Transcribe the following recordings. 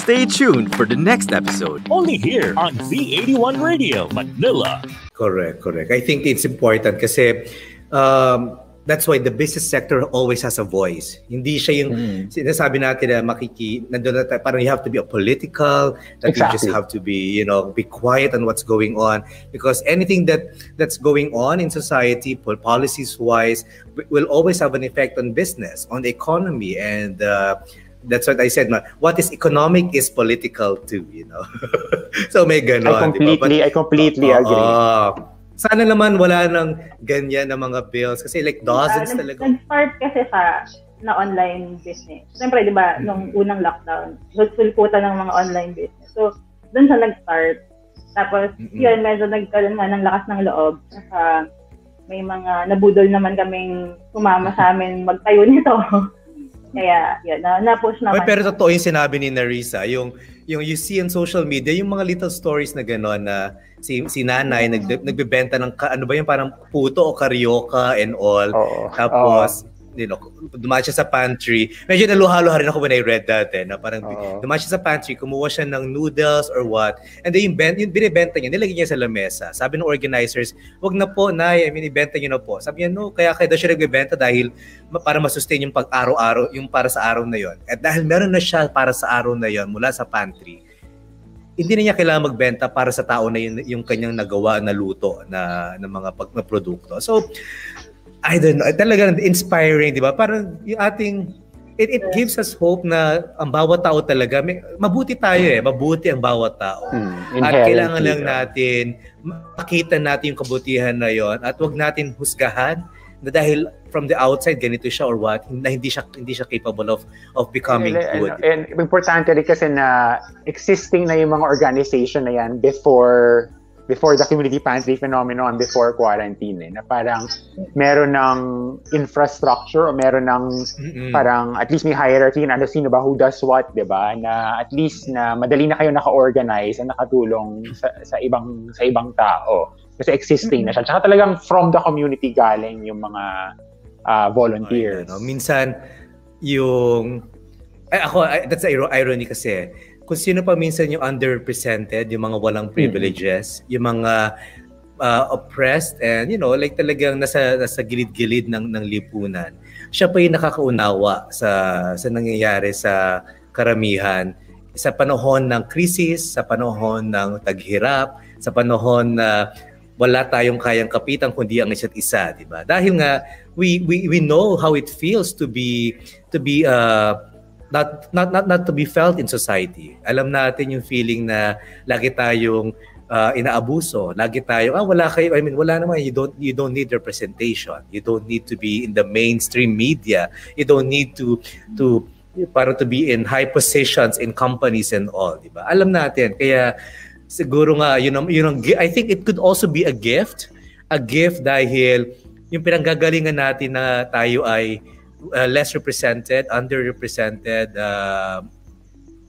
Stay tuned for the next episode. Only here on Z81 Radio, Manila. Correct, correct. I think it's important kasi um, that's why the business sector always has a voice. Hindi siya yung mm. sinasabi natin na makiki, nandun na tayo, parang you have to be a political, that exactly. you just have to be, you know, be quiet on what's going on. Because anything that that's going on in society, policies-wise, will always have an effect on business, on the economy. And uh, that's what I said. What is economic is political too, you know. so may ganon. I completely, diba? But, I completely uh, agree. Uh, sana naman wala nang ganyan na mga bills kasi like dozens uh, talaga. Nag-start kasi sa na online business. Siyempre, di ba, hmm. nung unang lockdown, sulputan ng mga online business. So, doon sa nag-start. Tapos, mm-hmm. yun, medyo nagkaroon nga ng lakas ng loob. Saka, may mga nabudol naman kaming sumama sa amin magtayo nito. Kaya, yun, na, na-push naman. Oy, pero totoo yung sinabi ni Narisa, yung, yung you see in social media, yung mga little stories na gano'n na si, si nanay nag, nagbebenta ng, ano ba yung parang puto o karyoka and all. Oh, Tapos, oh you know, dumaan siya sa pantry. Medyo naluha-luha rin ako when I read that eh, na parang uh-huh. dumaan siya sa pantry, kumuha siya ng noodles or what. And then yung, ben, yung binibenta niya, nilagay niya sa lamesa. Sabi ng organizers, wag na po, nay, I mean, ibenta niyo na po. Sabi niya, no, kaya kaya daw siya nagbebenta dahil para masustain yung pag-araw-araw, yung para sa araw na yon. At dahil meron na siya para sa araw na yon mula sa pantry, hindi na niya kailangan magbenta para sa tao na yun, yung kanyang nagawa na luto na, na mga pag, na produkto. So, I don't know, talagang inspiring, di ba? Parang yung ating, it, it gives us hope na ang bawat tao talaga, may, mabuti tayo eh, mabuti ang bawat tao. Hmm, at kailangan lang natin makita natin yung kabutihan na yon at wag natin husgahan na dahil from the outside ganito siya or what na hindi siya hindi siya capable of of becoming and, good. And, and importante rin kasi na existing na yung mga organization na yan before before the community pantry phenomenon before quarantine eh, na parang meron ng infrastructure o meron ng Mm-mm. parang at least may hierarchy na ano sino ba who does what, 'di ba? Na at least na madali na kayo naka-organize at nakatulong sa, sa ibang sa ibang tao kasi existing mm-hmm. na siya. Tsaka talagang from the community galing yung mga uh, volunteers. Ay, ano, minsan yung ay, ako that's irony kasi kung sino pa minsan yung underrepresented, yung mga walang privileges, mm-hmm. yung mga uh, oppressed and you know, like talagang nasa nasa gilid-gilid ng ng lipunan. Siya pa yung nakakaunawa sa sa nangyayari sa karamihan sa panahon ng krisis, sa panahon ng taghirap, sa panahon na wala tayong kayang kapitan kundi ang isa't isa, di ba? Dahil nga we we we know how it feels to be to be uh not not not not to be felt in society. Alam natin yung feeling na lagi tayong uh, inaabuso, lagi tayo ah wala kayo I mean wala naman you don't you don't need representation. You don't need to be in the mainstream media. You don't need to to para to be in high positions in companies and all, di ba? Alam natin kaya siguro nga you know, you know I think it could also be a gift, a gift dahil yung pinanggagalingan natin na tayo ay uh, less represented, underrepresented, uh,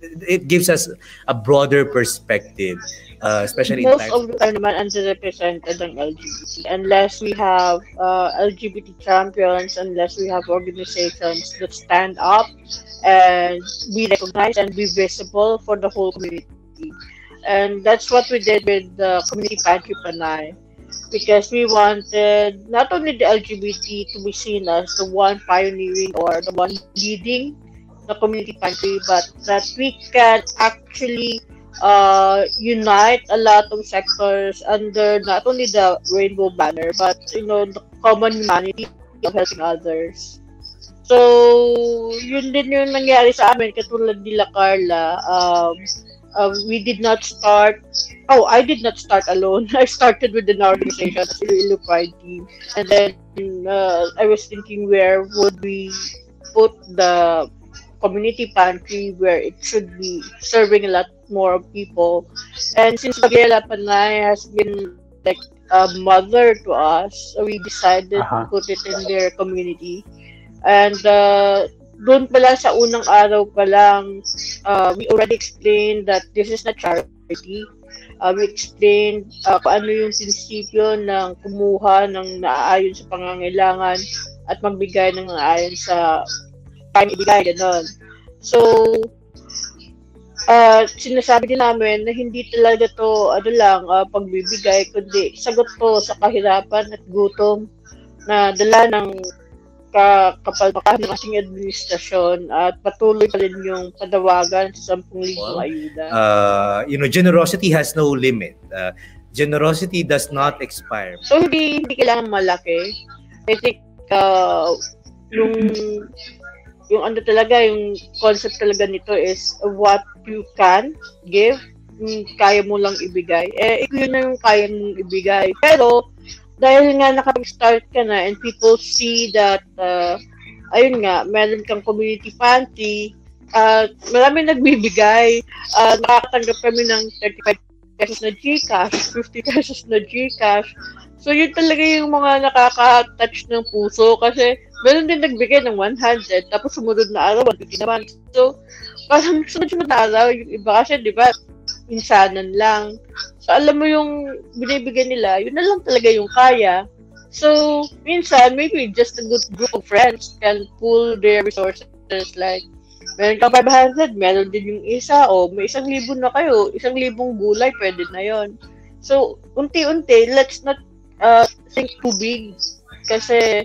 it gives us a broader perspective, uh, especially most of the time naman underrepresented ang LGBT unless we have uh, LGBT champions, unless we have organizations that stand up and be recognized and be visible for the whole community. And that's what we did with the Community Pantry Panay because we wanted not only the LGBT to be seen as the one pioneering or the one leading the community pantry, but that we can actually uh, unite a lot of sectors under not only the rainbow banner, but you know the common humanity of helping others. So, yun din yung nangyari sa amin, katulad nila Carla. Um, uh, we did not start. Oh, I did not start alone. I started with an organization, the Iloilo team, and then uh, I was thinking where would we put the community pantry where it should be serving a lot more people. And since Gabriela Panay has been like a mother to us, we decided uh-huh. to put it in their community. And uh, doon pa lang sa unang araw pa lang, uh, we already explained that this is not charity. Uh, we explained uh, kung ano yung prinsipyo ng kumuha ng naaayon sa pangangailangan at magbigay ng naaayon sa kaya ibigay, gano'n. So, uh, sinasabi din namin na hindi talaga to ano lang uh, pagbibigay kundi sagot to sa kahirapan at gutom na dala ng ka kapalpakan ng ating administrasyon at patuloy pa rin yung padawagan sa 10,000 well, ayuda. Uh, you know, generosity has no limit. Uh, generosity does not expire. So, hindi, hindi kailangan malaki. I think, uh, yung, yung ano talaga, yung concept talaga nito is what you can give, kaya mo lang ibigay. Eh, yun na yung kaya mong ibigay. Pero, dahil nga nakapag-start ka na and people see that uh, ayun nga, meron kang community pantry, uh, marami nagbibigay. Uh, nakakatanggap kami ng 35 pesos na Gcash, 50 pesos na Gcash. So, yun talaga yung mga nakaka-touch ng puso kasi meron din nagbigay ng 100 tapos sumunod na araw, 150 naman. So, parang sunod-sunod na araw, yung iba kasi, di ba, insanan lang. So, alam mo yung binibigyan nila, yun na lang talaga yung kaya. So, minsan, maybe just a good group of friends can pool their resources. Like, meron kang 500, meron din yung isa, o may isang libo na kayo, isang libong gulay, pwede na yon So, unti-unti, let's not uh, think too big. Kasi,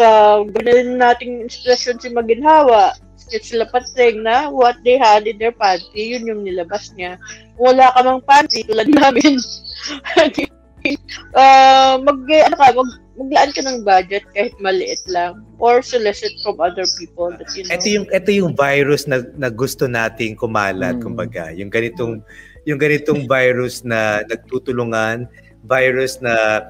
uh, ganun nating inspirasyon si Maginhawa sila Patreng na what they had in their pantry, yun yung nilabas niya. Wala ka mang pantry, tulad namin, uh, mag, ano ka, mag, maglaan ka ng budget kahit maliit lang or solicit from other people that you know. Ito yung ito yung virus na, na gusto nating kumalat mm. kumbaga. Yung ganitong yung ganitong virus na nagtutulungan, virus na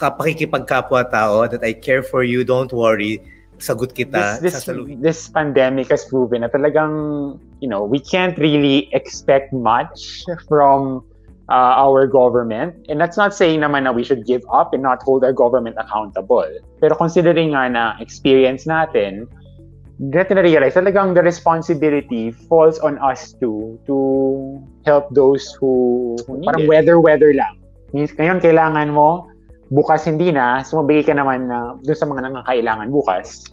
kapakikipagkapwa tao that I care for you, don't worry sagot kita this, this, this pandemic has proven na talagang you know we can't really expect much from uh, our government. And that's not saying naman na we should give up and not hold our government accountable. Pero considering nga na experience natin get na realize talagang the responsibility falls on us too to help those who, who parang weather weather lang. Ngayon kailangan mo bukas hindi na, sumabigay ka naman na doon sa mga nangangailangan bukas.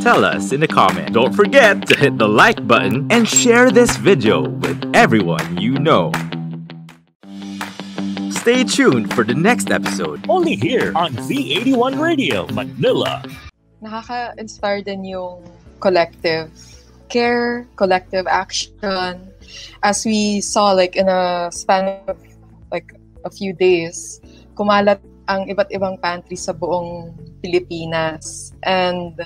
Tell us in the comment. Don't forget to hit the like button and share this video with everyone you know. Stay tuned for the next episode. Only here on V81 Radio, Manila. Nakaka-inspire din yung collective care, collective action. As we saw like in a span of a few days, kumalat ang iba't ibang pantry sa buong Pilipinas. And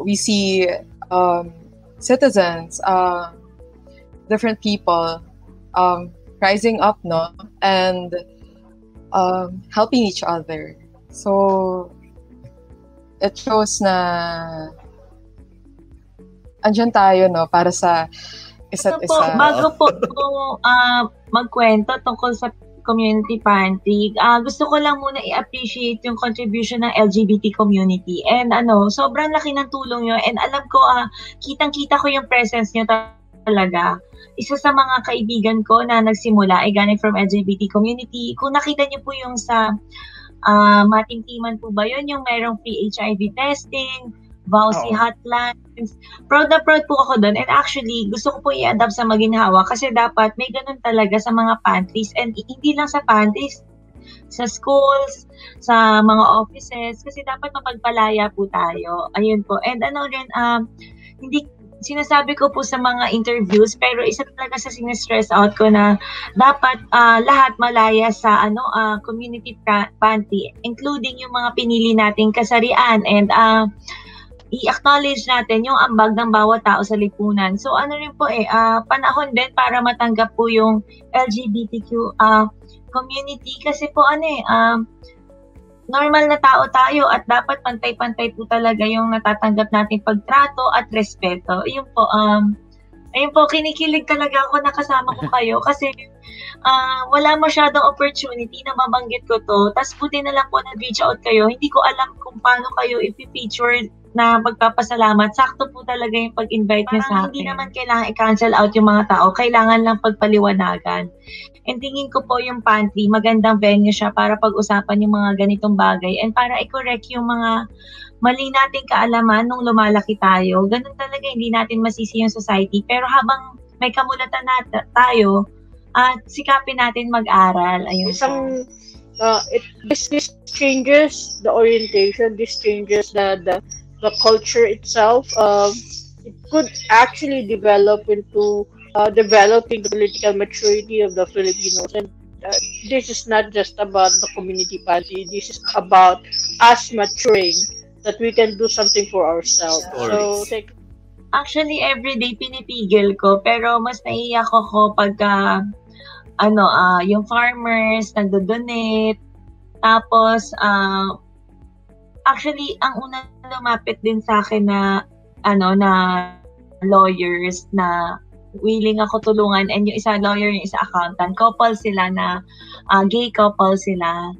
we see um, citizens, uh, different people um, rising up, no? And um, helping each other. So, it shows na andyan tayo, no? Para sa isa't isa. Po, bago po uh, magkwento tungkol sa community pantry, uh, gusto ko lang muna i-appreciate yung contribution ng LGBT community. And ano, sobrang laki ng tulong yun. And alam ko, uh, kitang-kita ko yung presence nyo talaga. Isa sa mga kaibigan ko na nagsimula ay galing from LGBT community. Kung nakita niyo po yung sa uh, matimtiman po ba yun, yung merong free HIV testing, Vowsy oh. hotlines. Proud na proud po ako doon. And actually, gusto ko po i-adapt sa maginhawa kasi dapat may ganun talaga sa mga pantries. And hindi lang sa pantries, sa schools, sa mga offices, kasi dapat mapagpalaya po tayo. Ayun po. And ano rin, um, hindi sinasabi ko po sa mga interviews pero isa talaga sa sinistress out ko na dapat uh, lahat malaya sa ano uh, community pantry including yung mga pinili nating kasarian and uh, i-acknowledge natin yung ambag ng bawat tao sa lipunan. So ano rin po eh, uh, panahon din para matanggap po yung LGBTQ uh, ah, community kasi po ano eh, um, normal na tao tayo at dapat pantay-pantay po talaga yung natatanggap nating pagtrato at respeto. Yun po, um, ayun po, kinikilig talaga ako nakasama ko kayo kasi uh, wala masyadong opportunity na mabanggit ko to. Tapos buti na lang po na-reach out kayo. Hindi ko alam kung paano kayo i-feature na pagpapasalamat. Sakto po talaga yung pag-invite niyo sa akin. Hindi naman kailangan i-cancel out yung mga tao. Kailangan lang pagpaliwanagan. And tingin ko po yung pantry, magandang venue siya para pag-usapan yung mga ganitong bagay and para i-correct yung mga mali nating kaalaman nung lumalaki tayo. Ganun talaga, hindi natin masisi yung society. Pero habang may kamulatan na tayo, at sikapin natin mag-aral. Ayun. Isang uh, it this, this changes the orientation this changes the the, the culture itself um, it could actually develop into uh, developing the political maturity of the Filipinos and uh, this is not just about the community party this is about us maturing that we can do something for ourselves so take Actually, everyday pinipigil ko, pero mas naiiyak ako pagka ano, uh, yung farmers nagdo-donate. Tapos, uh, actually, ang una lumapit din sa akin na, ano, na lawyers na willing ako tulungan and yung isa lawyer, yung isa accountant. Couple sila na, uh, gay couple sila.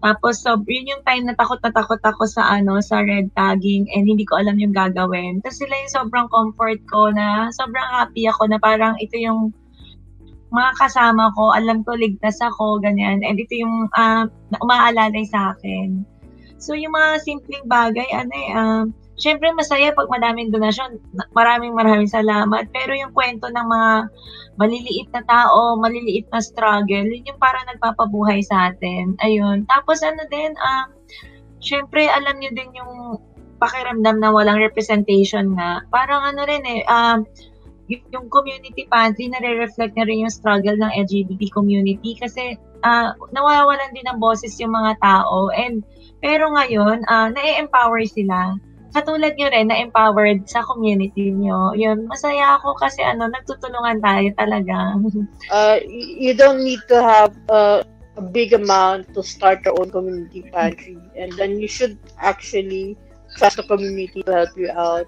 Tapos, so, yun yung time na takot na takot ako sa, ano, sa red tagging and hindi ko alam yung gagawin. Tapos sila yung sobrang comfort ko na, sobrang happy ako na parang ito yung mga kasama ko, alam ko ligtas ako, ganyan. And ito yung uh, umaalalay sa akin. So, yung mga simpleng bagay, ano eh, uh, syempre masaya pag madaming donasyon. Maraming maraming salamat. Pero yung kwento ng mga maliliit na tao, maliliit na struggle, yun yung parang nagpapabuhay sa atin. Ayun. Tapos ano din, uh, syempre alam niyo din yung pakiramdam na walang representation nga. Parang ano rin eh, uh, yung community pantry, nare-reflect na rin yung struggle ng LGBT community kasi uh, nawawalan din ng boses yung mga tao. And pero ngayon, uh, na-empower sila. Katulad nyo rin, na-empowered sa community nyo. Yun, masaya ako kasi ano, nagtutulungan tayo talaga. uh, you don't need to have uh, a big amount to start your own community pantry. And then you should actually the community to help you out.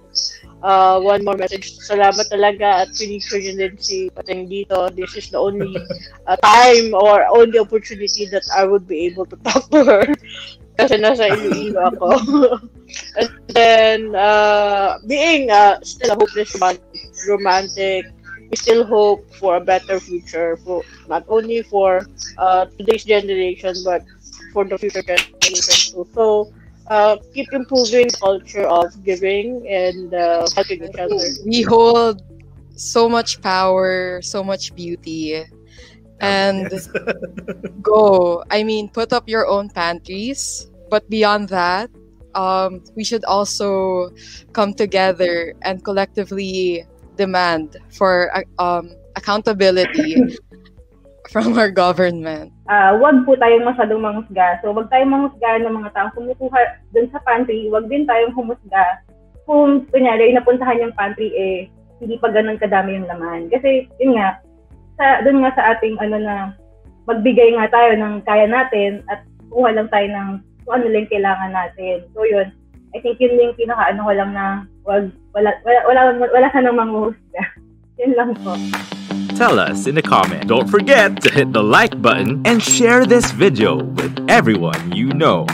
Uh, one more message. Salamat talaga at pinicture nyo din si dito. This is the only uh, time or only opportunity that I would be able to talk to her. Kasi nasa Iloilo ako. and then, uh, being uh, still a hopeless romantic, we still hope for a better future for not only for uh, today's generation but for the future generation too. So, uh, keep improving culture of giving and uh, helping each other. We hold so much power, so much beauty. And yes. go. I mean, put up your own pantries. But beyond that, um, we should also come together and collectively demand for uh, um, accountability from our government? Uh, wag po tayong masyadong manghusga. So, wag tayong manghusga ng mga taong kumukuha dun sa pantry. Wag din tayong humusga kung, kunyari, napuntahan yung pantry, eh, hindi pa ganun kadami yung laman. Kasi, yun nga, sa, dun nga sa ating, ano na, magbigay nga tayo ng kaya natin at kuha lang tayo ng kung ano lang kailangan natin. So, yun. I think yun yung pinaka-ano ko lang na wag, wala, wala, wala, wala, wala ka nang manghusga. yun lang po. Tell us in the comment. Don't forget to hit the like button and share this video with everyone you know.